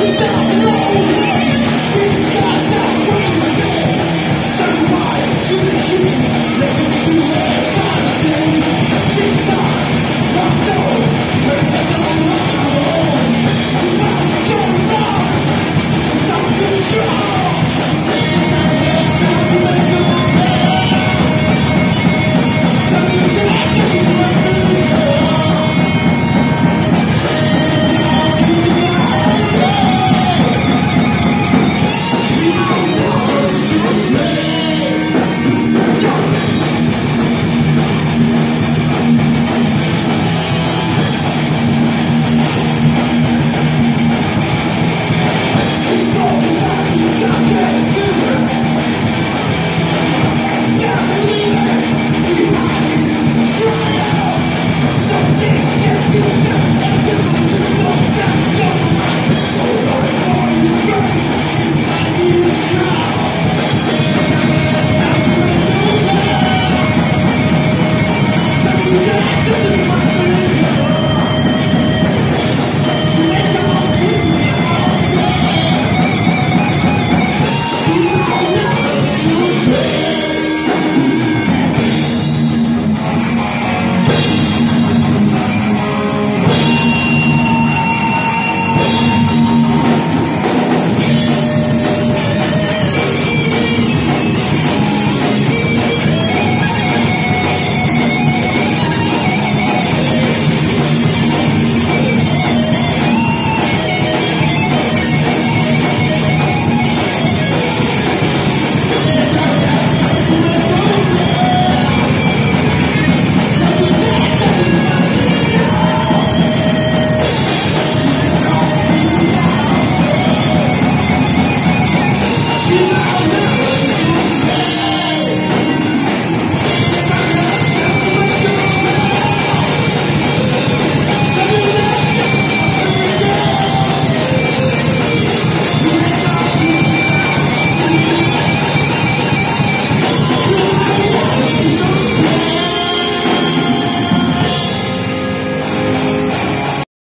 Sit.